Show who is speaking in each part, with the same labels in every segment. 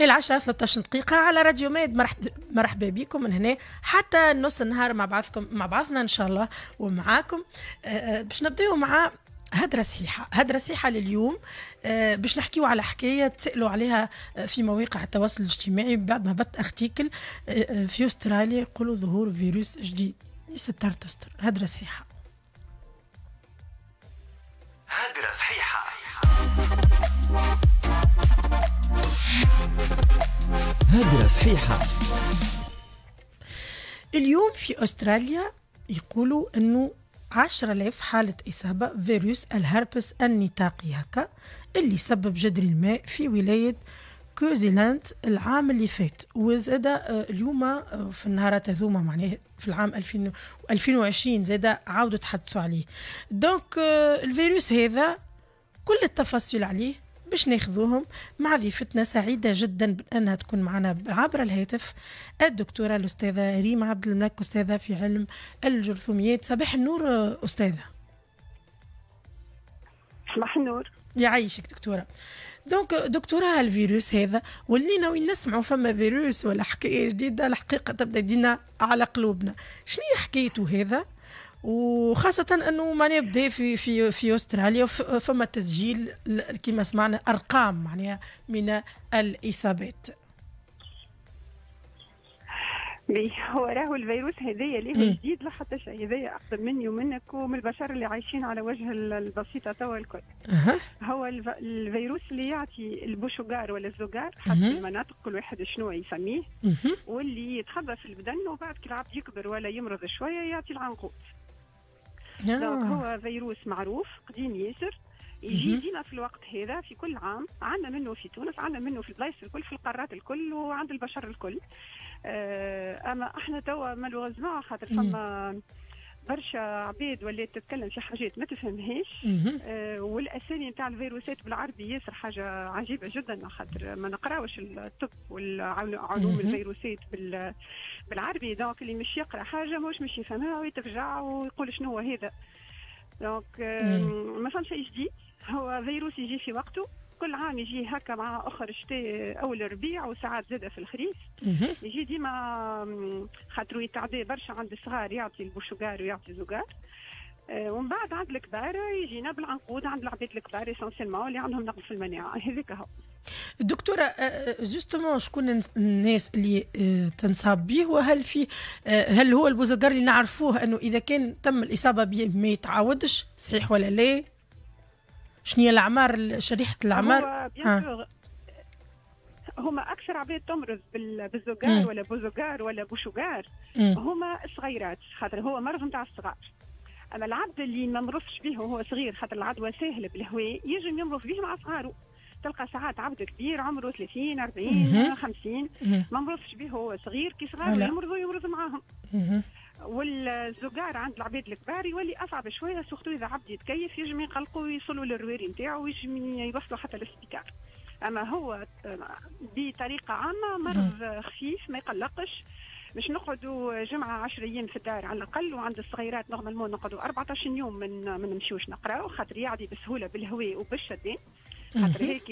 Speaker 1: العشرة 13 دقيقة على راديو ميد. مرحبا مرحبا بكم من هنا حتى نص النهار مع بعضكم مع بعضنا إن شاء الله ومعاكم. آه، آه، باش نبدأو مع هدرة صحيحة. هدرة صحيحة لليوم. آه، باش نحكيو على حكاية تسألوا عليها في مواقع التواصل الاجتماعي بعد ما بت أرتيكل في أستراليا يقولوا ظهور فيروس جديد. ستار تستر. هدرة صحيحة. هدرة صحيحة. اليوم في أستراليا يقولوا أنه عشرة آلاف حالة إصابة فيروس الهربس النطاقي هكا اللي سبب جدري الماء في ولاية كوينزلاند العام اللي فات. وزاد آه، اليوم آه، في النهارات هذوما معناه في العام 2020 زاد عاودوا تحدثوا عليه. donc آه، الفيروس هذا كل التفاصيل عليه باش ناخذوهم مع ضيفتنا سعيدة جدا بأنها تكون معنا عبر الهاتف الدكتورة الأستاذة ريم عبد الملك أستاذة في علم الجرثوميات. صباح النور أستاذة.
Speaker 2: صباح النور.
Speaker 1: يعيشك دكتورة. دونك دكتورة الفيروس هذا ولينا وين نسمعوا فما فيروس ولا حكاية جديدة الحقيقة تبدأ تجينا على قلوبنا. شنو هي حكايته هذا؟ وخاصة أنه معناها بدا في في في أستراليا فما تسجيل كما سمعنا أرقام معناها من الإصابات.
Speaker 2: هو راهو الفيروس هذايا اللي هو جديد لا حتى شيء هذايا اقدم مني ومنك ومن البشر اللي عايشين على وجه البسيطة توا الكل. أه. هو الفيروس اللي يعطي البوشوغار ولا الزوغار حسب المناطق كل واحد شنو يسميه واللي يتخبى في البدن وبعد كي العبد يكبر ولا يمرض شوية يعطي العنقود. هو فيروس معروف قديم ياسر. يجي ديما في الوقت هذا في كل عام عندنا منه في تونس عندنا منه في البلايص الكل في القارات الكل وعند البشر الكل. آه أما إحنا توا مالوغزمون خاطر فما برشا عباد ولات تتكلم في حاجات ما تفهمهاش. آه والاسامي نتاع الفيروسات بالعربي ياسر حاجة عجيبة جدا خاطر ما نقراوش الطب والعلوم الفيروسات بال بالعربي. donc اللي مش يقرأ حاجة مش مش يفهمها ويتفجع ويقول شنو هو هذا. donc ما فهمش جديد هو فيروس يجي في وقته. كل عام يجي هكا مع أخر شتاء أول الربيع وساعات زادة في الخريف يجي ديما خاطر يتعدى برشا عند الصغار يعطي البوشوغار ويعطي زوغار آه، ومن بعد عند الكبار يجينا بالعنقود عند العباد الكبار essentiellement اللي عندهم نقص في المناعة. هذاك هو.
Speaker 1: دكتورة justement آه، آه، شكون الناس اللي تنصاب به وهل في هل هو البوزقر اللي نعرفوه إنه إذا كان تم الإصابة به ما يتعاودش؟ صحيح ولا لا؟ شنو هي الأعمار شريحة الأعمار؟
Speaker 2: هو هما أكثر عباد تمرض بالزوجار ولا بوزوغار ولا بوشوغار هما الصغيرات خاطر هو مرض نتاع الصغار. أما العبد اللي ما مرضش به وهو صغير خاطر العدوى ساهله بالهواء يجم يمرض به مع صغاره. تلقى ساعات عبد كبير عمره 30 40 50 ما مرضش به هو صغير كي صغار يمرضوا يمرض معاهم. والزجار عند العباد الكبار يولي أصعب شوية surtout إذا عبد يتكيف يجم يقلقوا ويوصلوا للرواري نتاعو ويجم يوصلوا حتى للسبيطار أما هو بطريقة عامة مرض خفيف ما يقلقش. باش نقعدوا جمعة 10 أيام في الدار على الأقل وعند الصغيرات normalement نقعدوا 14 يوم من ما نمشيوش نقراو خاطر يعدي بسهولة بالهواء وبالشدين خاطر هيك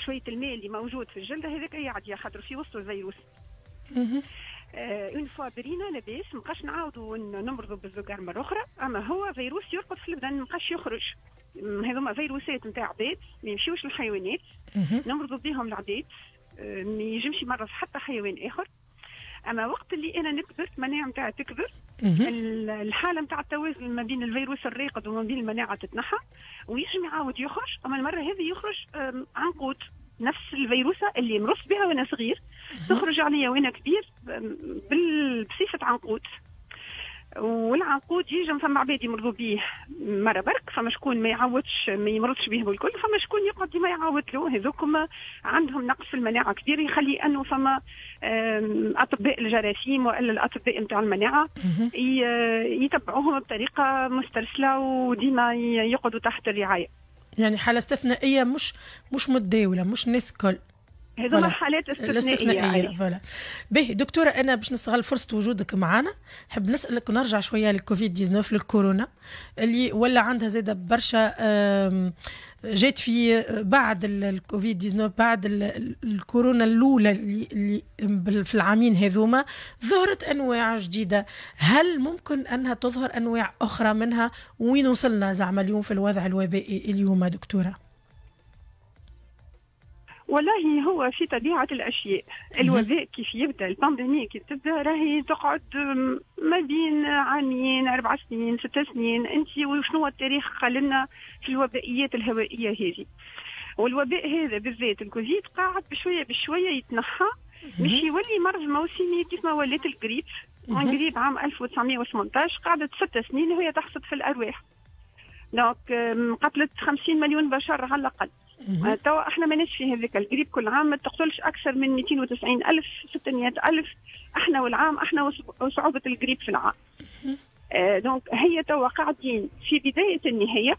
Speaker 2: شوية الماء اللي موجود في الجلد هذاك يعدي خاطر في وسط الفيروس une fois برينا لاباس مابقاش نعاودوا نمرضوا بالزقار مرة أخرى. أما هو فيروس يرقد في البدن مابقاش يخرج. هذوما فيروسات نتاع عباد ما يمشيوش للحيوانات. نمرضوا بهم العباد ما يجمش يمرض حتى حيوان آخر. أما وقت اللي أنا نكبر المناعة نتاعي تكبر. الحالة نتاع التوازن ما بين الفيروس الراقد وما بين المناعة تتنحى ويجم يعاود يخرج. أما المرة هذه يخرج عنقود. نفس الفيروسة اللي مرص بها وأنا صغير. تخرج عليا وأنا كبير بصفة عنقود. والعنقود يجم فما عباد يمرضوا به مرة برك فما شكون ما يعودش ما يمرضش به بالكل فما شكون يقعد ديما يعاود له. هذوكم عندهم نقص في المناعة كبير يخلي أنه فما أطباء الجراثيم وإلا الأطباء نتاع المناعة يتبعوهم بطريقة مسترسلة وديما يقعدوا تحت الرعاية.
Speaker 1: يعني حالة استثنائية مش مش متداولة مش الناس الكل
Speaker 2: هذوما حالات استثنائية
Speaker 1: فوالا. باهي دكتورة أنا باش نستغل فرصه وجودك معنا نحب نسألك ونرجع شوية للكوفيد 19 للكورونا اللي ولا عندها زاده برشا جات في بعد الكوفيد 19 بعد الكورونا الأولى اللي في العامين هذوما ظهرت أنواع جديدة. هل ممكن أنها تظهر أنواع أخرى منها؟ وين وصلنا زعما اليوم في الوضع الوبائي اليوم دكتورة؟
Speaker 2: والله هو في طبيعة الأشياء. الوباء كيف يبدأ؟ البانديمي كيف تبدأ؟ راهي تقعد ما بين عامين أربع سنين ست سنين. أنت وشنو التاريخ قال لنا في الوبائيات الهوائية هذه؟ والوباء هذا بالذات الكوفيد قاعد بشوية بشوية يتنحى مش يولي مرض موسمي كيف ما ولات ال grippe ال grippe عام 1918 قعدت ست سنين وهي تحصد في الأرواح. donc قتلت 50 مليون بشر على الأقل. توا إحنا ماناش في هذاك القريب كل عام ما تقتلش أكثر من 290 ألف 600 ألف إحنا والعام إحنا وصعوبة القريب في العام. آه donc هي توا قاعدين في بداية النهاية.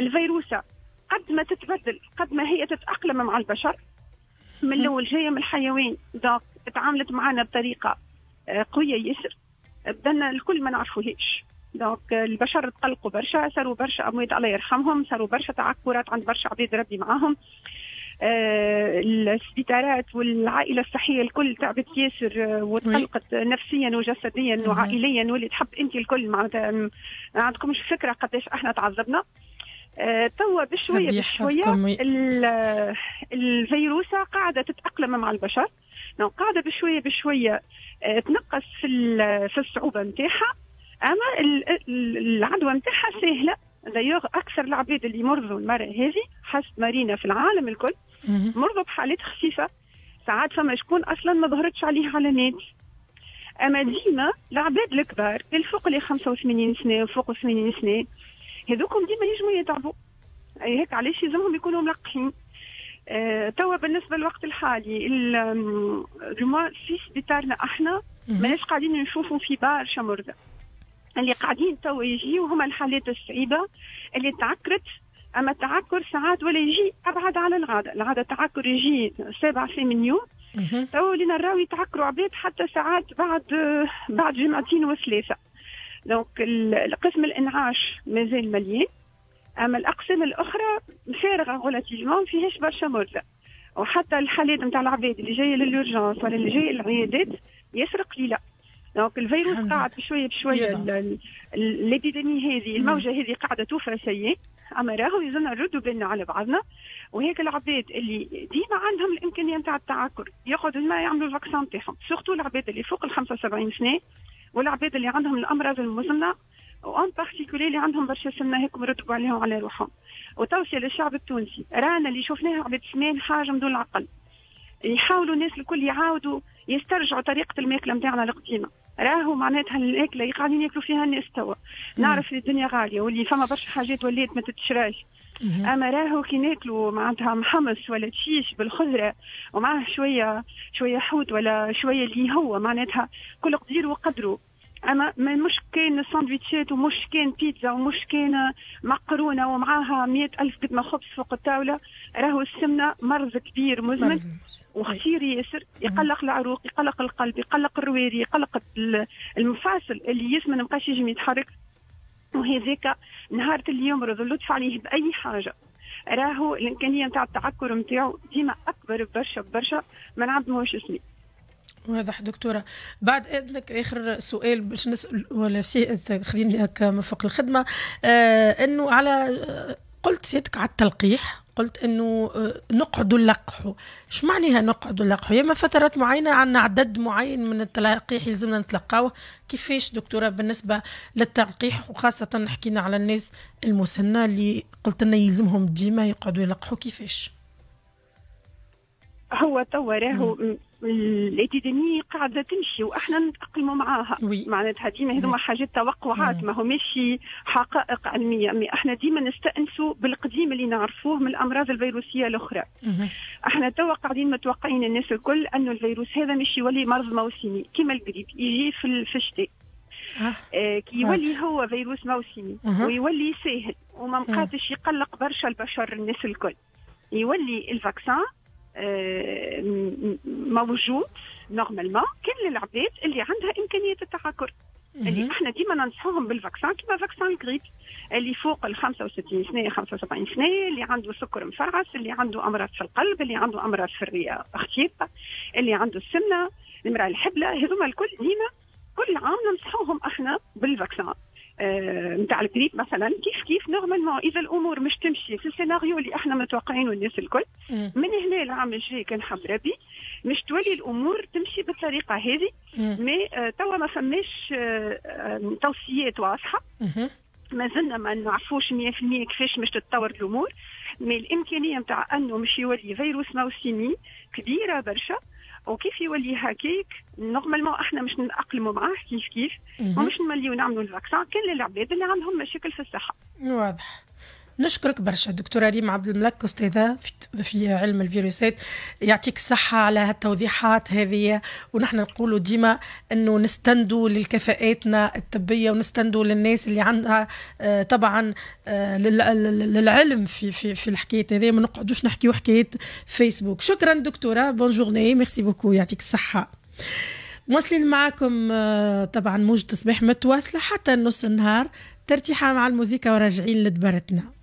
Speaker 2: الفيروسة قد ما تتبدل قد ما هي تتأقلم مع البشر. من الأول جاية من الحيوان. donc تعاملت معنا بطريقة آه قوية ياسر. بدنا الكل ما نعرفوهاش. donc البشر تقلقوا برشا صاروا برشا اموات الله يرحمهم صاروا برشا تعكرات عند برشا عباد ربي معاهم آه السبيطارات والعائله الصحيه الكل تعبت ياسر وتقلقت نفسيا وجسديا وعائليا واللي تحب انت الكل معناتها ما عندكمش فكرة قداش إحنا تعذبنا؟ آه توا بشوية بشوية الفيروسة قاعدة تتأقلم مع البشر. قاعدة بشوية بشوية آه تنقص في في الصعوبة نتاعها. أما العدوى نتاعها سهلة. دايوغ أكثر العباد اللي مرضوا المره هذه حسب مارينا في العالم الكل مرضوا بحالات خفيفة. ساعات فما شكون أصلا ما ظهرتش عليه علامات أما ديما العباد الكبار اللي فوق ال 85 سنة وفوق 80 سنة هذوكم ديما يجموا يتعبوا. أي هيك علاش يلزمهم يكونوا ملقحين. أه توا بالنسبة للوقت الحالي في سبيطارنا إحنا ماناش قاعدين نشوفوا في برشا مرضى. اللي قاعدين تو يجيو هما الحالات الصعيبة اللي تعكرت. أما التعكر ساعات ولا يجي أبعد على العاده العاده التعكر يجي سبع ثمان يوم. تو اللي نراو يتعكروا عباد حتى ساعات بعد بعد جمعتين وثلاثة. donc القسم الإنعاش مازال مليان. أما الأقسام الأخرى فارغة relativement فيهاش برشا مرضى وحتى الحالات نتاع العباد اللي جاية لل urgence ولا اللي جاية للعيادات ياسر قليله donc الفيروس قاعد بشوية. بشويه ال épidémie هذه الموجة هذه قاعدة توفى سيء اما راهو يزلنا نردوا بالنا على بعضنا. وهيك العباد اللي ديما عندهم الإمكانية نتاع التعكر ياخذوا ما يعملوا ال vaccin تاعهم. surtout العباد اللي فوق ال 75 سنة والعباد اللي عندهم الأمراض المزمنة و en particulier اللي عندهم برشا سمنة هيك مرتبوا عليهم على روحهم. وتوصيه للشعب التونسي رانا اللي شفناها عباد سنين حاجة من دون العقل يحاولوا الناس الكل يعاودوا يسترجعوا طريقة الماكلة نتاعنا القديمه راهو معناتها الأكلة اللي قاعدين ياكلوا فيها الناس توا. نعرف الدنيا غالية واللي فما برشا حاجات ولات ما تتشراش. أما راهو كي ناكلوا معناتها محمص ولا تشيش بالخضرة ومعاه شوية شوية حوت ولا شوية اللي هو معناتها كل قدير وقدره. اما ما مش كان ساندويتشات ومش كان بيتزا ومش كان مقرونة ومعاها مئة ألف قد خبز فوق الطاولة. راهو السمنة مرض كبير مزمن. وخطير ياسر يقلق العروق يقلق القلب يقلق الرواري يقلق المفاصل اللي جسمه ما بقاش يجم يتحرك. وهذاك نهار اللي يمرض اللطف عليه بأي حاجة. راهو الإمكانية نتاع التعكر نتاعو ديما أكبر برشا برشا ما نعدموش اسمي.
Speaker 1: واضح دكتورة. بعد إذنك آخر سؤال باش نسأل ولا خليني هكا من فوق الخدمة. آه إنه على آه، قلت سيادك على التلقيح قلت إنه آه، نقعدوا نلقحوا إيش معناها نقعدوا نلقحوا ياما فترات معينة عندنا عدد معين من التلقيح يلزمنا نتلقاوه. كيفاش دكتورة بالنسبة للتلقيح وخاصة حكينا على الناس المسنة اللي قلت لنا يلزمهم ديما يقعدوا يلقحوا كيفاش؟
Speaker 2: هو توا راهو الابيديمي قاعدة تمشي وإحنا نتاقلموا معاها. معناتها ديما هذوما حاجات توقعات ما هو ماشي حقائق علمية. مي إحنا ديما نستأنسوا بالقديم اللي نعرفوه من الأمراض الفيروسية الأخرى. إحنا توا قاعدين متوقعين الناس الكل انه الفيروس هذا مش يولي مرض موسمي كما القريب يجي في الشتاء. آه. آه كي يولي آه. هو فيروس موسمي. ويولي ساهل وما بقاتش يقلق برشا البشر الناس الكل. يولي الفاكسان موجود نورمالمون كل العباد اللي عندها إمكانية التعكر اللي إحنا ديما ننصحوهم بال vaccin كيما vaccin ال grippe اللي فوق ال 65 سنة 75 سنة اللي عنده سكر مفرعس اللي عنده أمراض في القلب اللي عنده أمراض في الرئة أختيط اللي عنده السمنة المرأة الحبلة هذوما الكل ديما كل عام ننصحوهم إحنا بال vaccin. نتاع آه الجريب مثلا كيف كيف normalement إذا الأمور مش تمشي في السيناريو اللي إحنا متوقعينه الناس الكل من هنا العام الجاي كان حب ربي مش تولي الأمور تمشي بالطريقة هذه mais آه توا ما فماش آه، توصيات واضحة. ما زلنا ما نعرفوش 100% كيفاش مش تتطور الأمور mais الإمكانية نتاع أنه مش يولي فيروس موسمي كبيرة برشا وكيف يولي هكاك normalement إحنا مش نأقلموا معاه كيف كيف ومش نوليو نعملوا ال vaccin كل العباد اللي عندهم مشاكل في الصحة.
Speaker 1: واضح. نشكرك برشا. دكتورة ريم عبد الملك أستاذة في علم الفيروسات يعطيك الصحة على التوضيحات هذه. ونحن نقولوا ديما أنه نستندوا للكفاءاتنا الطبية ونستندوا للناس اللي عندها آه، طبعا آه، للعلم في في في الحكاية هذه. ما نقعدوش نحكيو حكاية فيسبوك. شكرا دكتورة. bonne journée merci beaucoup يعطيك الصحة. مواصلين معكم آه، طبعا موجة تصبيح متواصلة حتى نص النهار. ترتيحة مع الموسيقى وراجعين لدبرتنا.